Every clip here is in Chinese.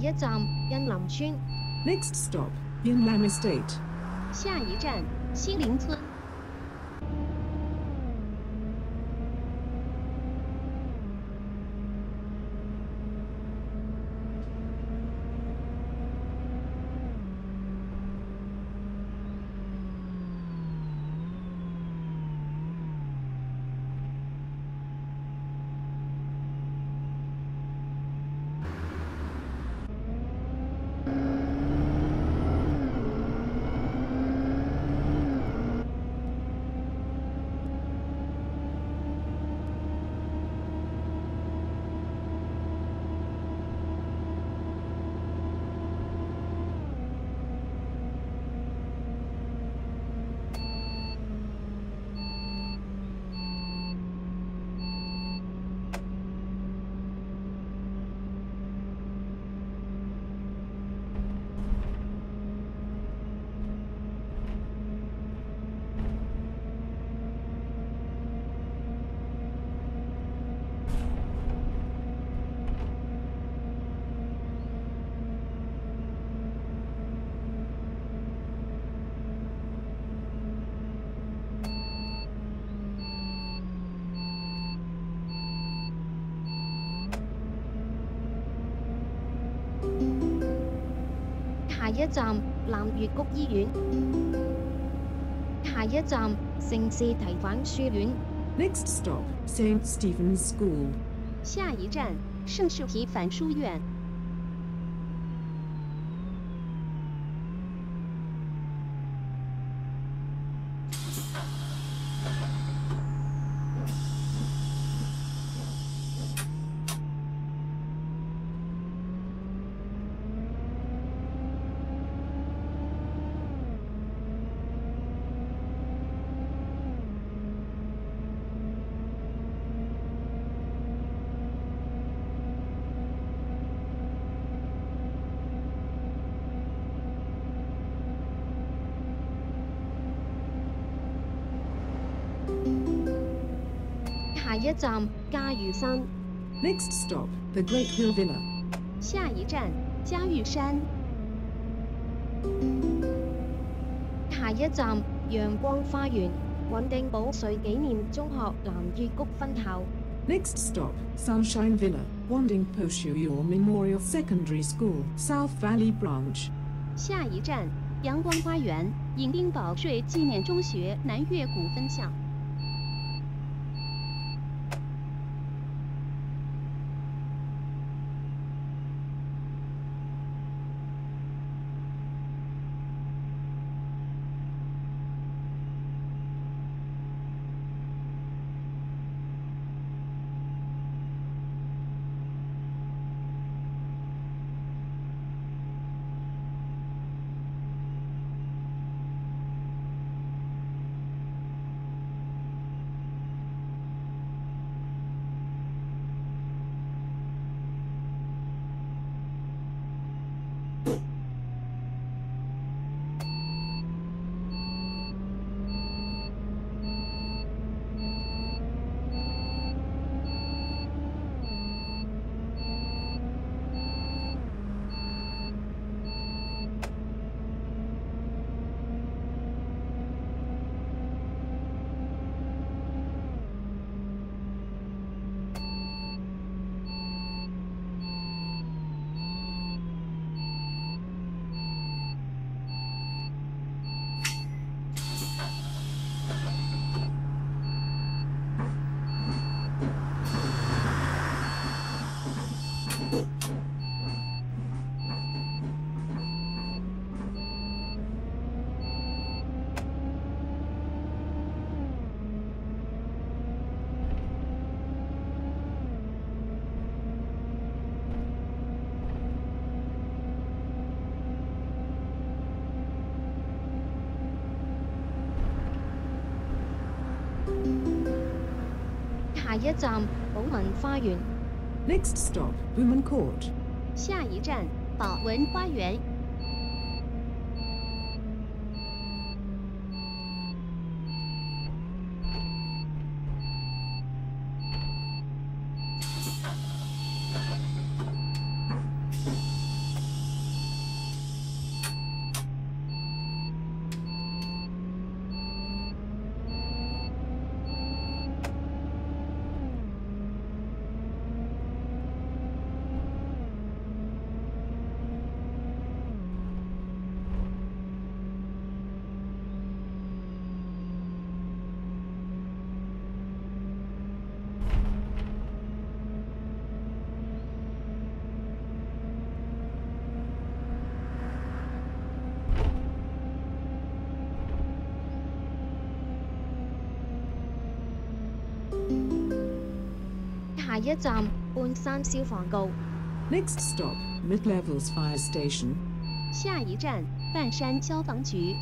一站林村。Next stop, Yanlang v i l a t e 下一站，西林村。下一站蓝月谷医院。下一站盛世提凡书院。Next stop, Saint Stephen's School。下一站盛世提凡书院。下一站嘉峪山。Next stop, the Great Hill Villa. 下一站嘉峪山。下一站阳光花园，稳定保税纪念中学南岳谷分校。Next stop, Sunshine Villa, w a n d i n g Posterior Memorial Secondary School, South Valley Branch. 下一站阳光花园，永定保税纪念中学南岳谷分校。一站，宝文花园。Next stop, b o m a n Court. 下一站，宝文花园。一站半山消防局。Next stop, Midlevles Fire Station。下一站半山消防局。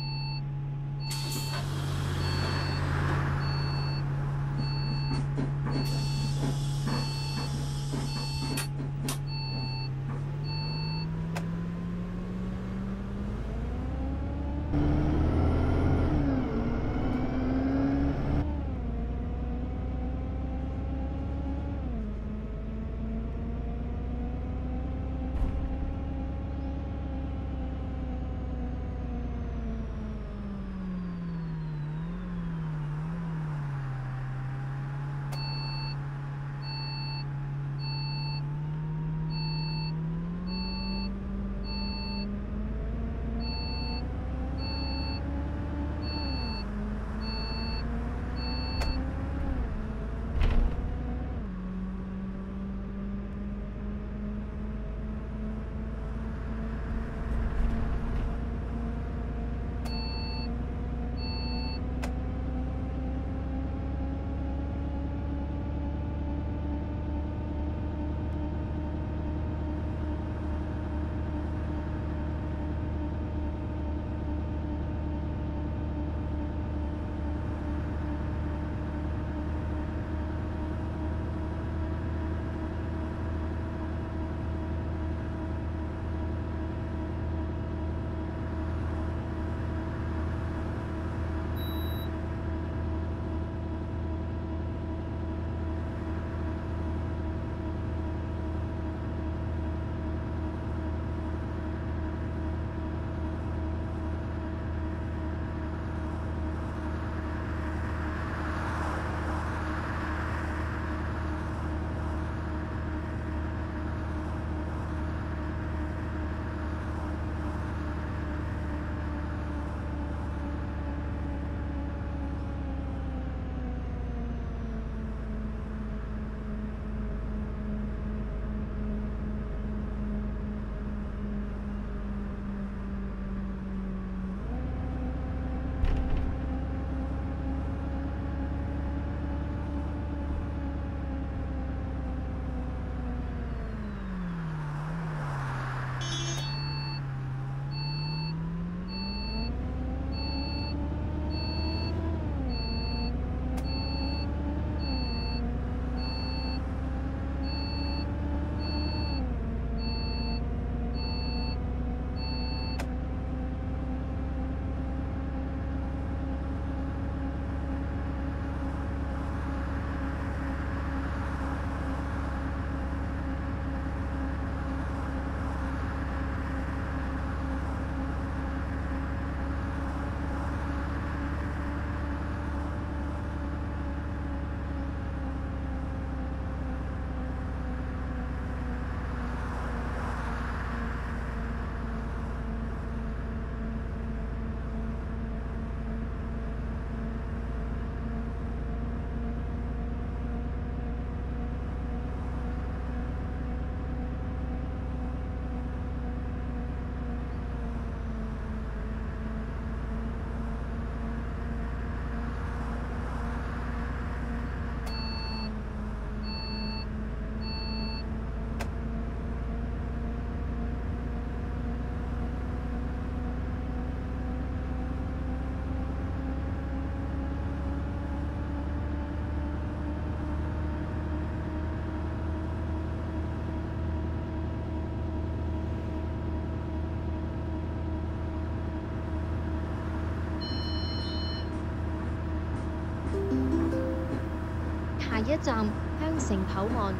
一站香城口岸。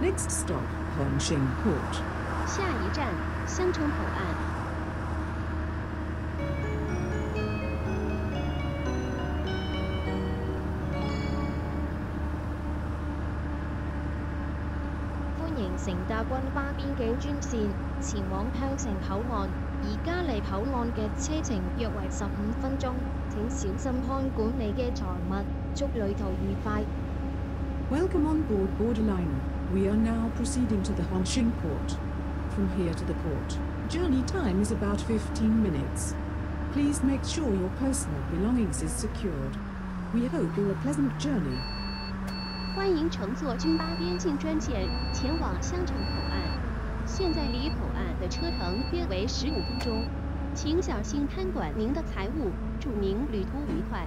Next stop 香城口岸。下一站香城口岸。欢迎乘搭军巴边境专线前往香城口岸，而加离口岸嘅车程约为十五分钟，请小心看管你嘅财物，祝旅途愉快。Welcome on board Borderliner. We are now proceeding to the Hanshin port. From here to the port, journey time is about 15 minutes. Please make sure your personal belongings is secured. We hope you a pleasant journey. 欢迎乘坐军巴边境专线前往香城口岸。现在离口岸的车程约为十五分钟，请小心看管您的财物，祝您旅途愉快。